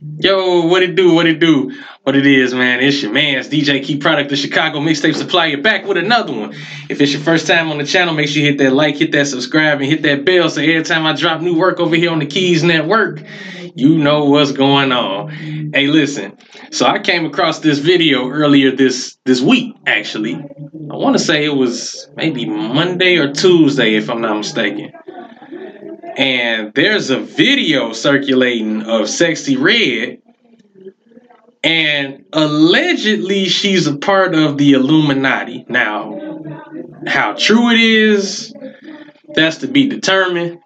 Yo, what it do? What it do? What it is, man? It's your man's DJ Key Product, the Chicago Mixtape Supplier, back with another one. If it's your first time on the channel, make sure you hit that like, hit that subscribe, and hit that bell so every time I drop new work over here on the Keyz Netwerk, you know what's going on. Hey, listen. So I came across this video earlier this this week, actually. I want to say it was maybe Monday or Tuesday, if I'm not mistaken and there's a video circulating of Sexyy Red, and allegedly she's a part of the Illuminati. Now, how true it is, that's to be determined.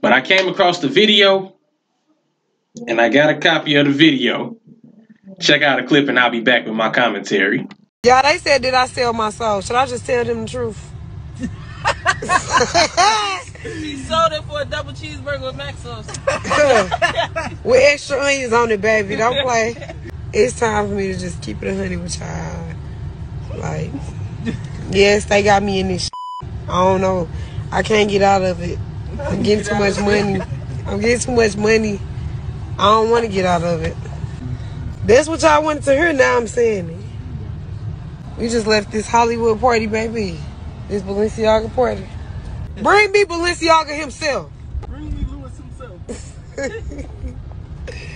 But I came across the video, and I got a copy of the video. Check out a clip, and I'll be back with my commentary. Yeah, they said, Did I sell my soul? Should I just tell them the truth? She sold it for a double cheeseburger with mac sauce. with extra onions on it, baby. Don't play. It's time for me to just keep it a honey with y'all. Like, yes, they got me in this. Shit. I don't know. I can't get out of it. I'm getting too much money. I'm getting too much money. I don't want to get out of it. That's what y'all wanted to hear. Now I'm saying it. We just left this Hollywood party, baby. This Balenciaga party. Bring me Balenciaga himself. Bring me Lewis himself.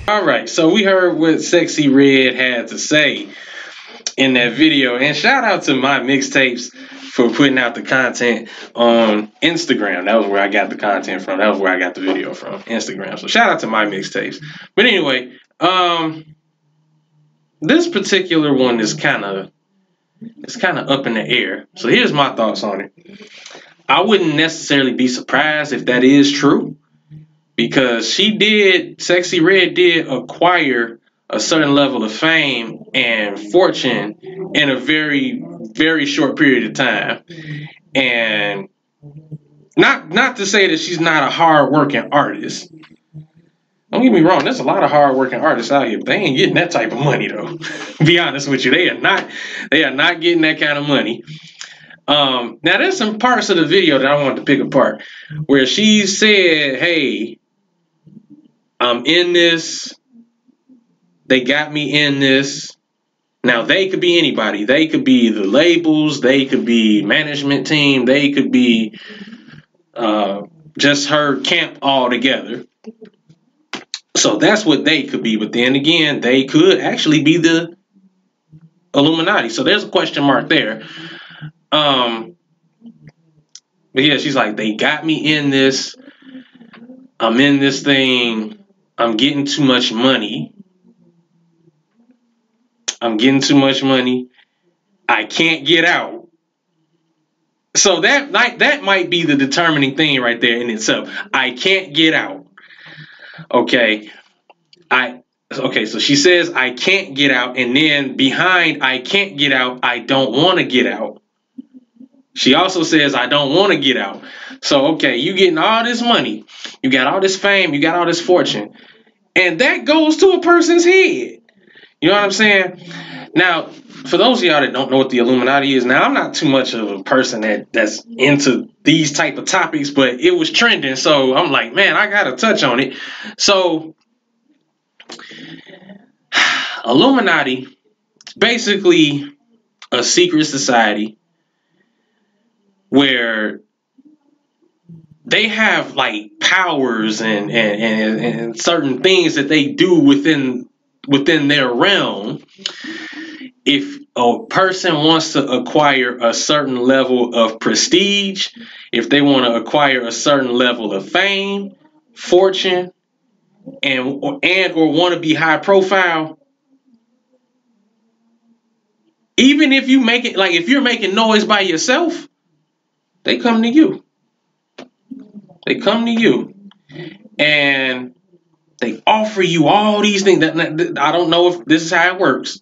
All right, so we heard what Sexyy Red had to say in that video, and shout out to MyMixtapez for putting out the content on Instagram. That was where I got the content from. That was where I got the video from, Instagram. So shout out to MyMixtapez. But anyway, um, this particular one is kind of it's kind of up in the air. So here's my thoughts on it. I wouldn't necessarily be surprised if that is true because she did, Sexyy Red did acquire a certain level of fame and fortune in a very, very short period of time. And not not to say that she's not a hard-working artist. Don't get me wrong, there's a lot of hard-working artists out here, but they ain't getting that type of money though. Be honest with you, they are not they are not getting that kind of money. Um, now there's some parts of the video that I wanted to pick apart where she said, "Hey, I'm in this. They got me in this. Now they could be anybody. They could be the labels. They could be management team. They could be uh, just her camp all together. So that's what they could be. But then again, they could actually be the Illuminati. So there's a question mark there. Um, but yeah, she's like, they got me in this. I'm in this thing. I'm getting too much money. I'm getting too much money. I can't get out. So that might that might be the determining thing right there in itself. I can't get out. Okay. I okay, so she says I can't get out and then behind I can't get out, I don't want to get out. She also says, I don't want to get out. So, okay, you getting all this money, you got all this fame, you got all this fortune, and that goes to a person's head. You know what I'm saying? Now, for those of y'all that don't know what the Illuminati is, now I'm not too much of a person that that's into these type of topics, but it was trending, so I'm like, man, I gotta touch on it. So, Illuminati, basically a secret society where they have like powers and, and, and, and certain things that they do within within their realm. If a person wants to acquire a certain level of prestige if they want to acquire a certain level of fame fortune and or, and or want to be high profile even if you make it like if you're making noise by yourself they come to you. They come to you. And they offer you all these things. That, that, I don't know if this is how it works.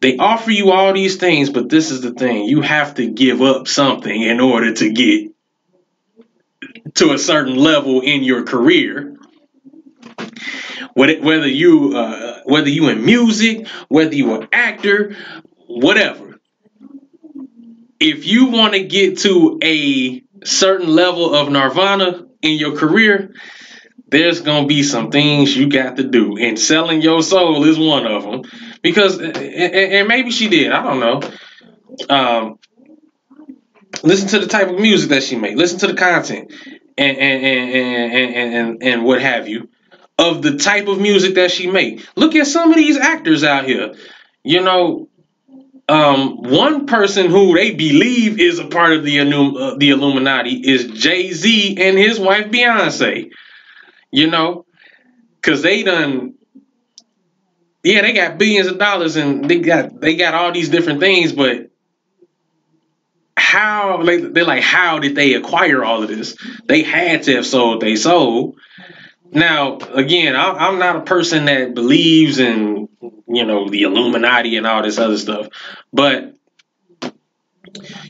They offer you all these things, but this is the thing. You have to give up something in order to get to a certain level in your career. Whether you uh, whether you in music, whether you an actor, whatever if you want to get to a certain level of nirvana in your career, there's gonna be some things you got to do, and selling your soul is one of them. Because, and, and maybe she did. I don't know. Um, listen to the type of music that she made. Listen to the content, and and and and and, and, and what have you, of the type of music that she made. Look at some of these actors out here. You know, um, one person who they believe is a part of the uh, the Illuminati is Jay Z and his wife Beyonce. You know, cause they done, yeah, they got billions of dollars and they got they got all these different things, but how like they're like how did they acquire all of this? They had to have sold they sold. Now again, I'm not a person that believes in you know the Illuminati and all this other stuff, but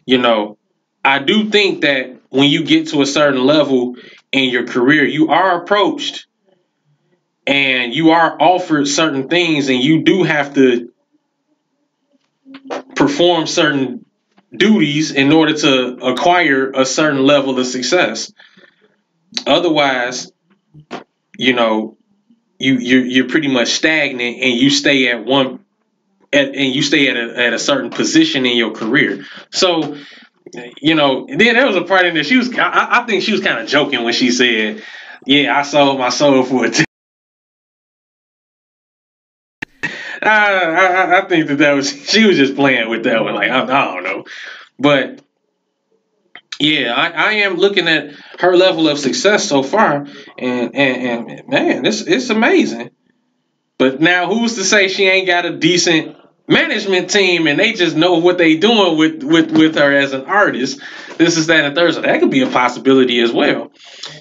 you know I do think that when you get to a certain level in your career, you are approached and you are offered certain things, and you do have to perform certain duties in order to acquire a certain level of success. Otherwise, you know, you you're, you're pretty much stagnant and you stay at one at, and you stay at a, at a certain position in your career. So, you know, then there was a part in there. She was, I, I think she was kind of joking when she said, "Yeah, I sold my soul for it." I, I, I think that that was she was just playing with that one. Like I, I don't know, but yeah, I, I am looking at her level of success so far, and and, and man, it's it's amazing. But now, who's to say she ain't got a decent management team and they just know what they doing with with with her as an artist? This is that and Thursday. That could be a possibility as well.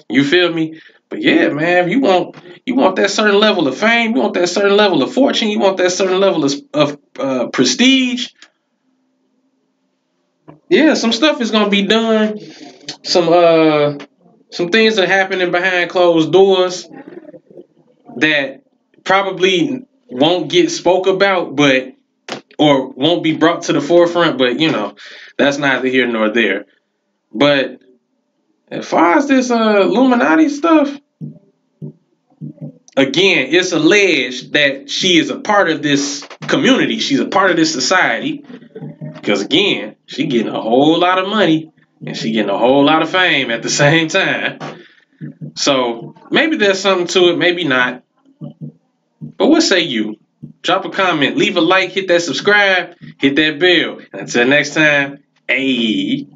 You feel me? But yeah, man, you want you want that certain level of fame, you want that certain level of fortune, you want that certain level of, of uh, prestige yeah, some stuff is gonna be done. Some uh some things are happening behind closed doors that probably won't get spoke about, but or won't be brought to the forefront, but you know, that's neither here nor there. But as far as this uh Illuminati stuff, again, it's alleged that she is a part of this community. She's a part of this society. Because again, she getting a whole lot of money and she getting a whole lot of fame at the same time. So maybe there's something to it, maybe not. But what say you? Drop a comment, leave a like, hit that subscribe, hit that bell. Until next time, hey.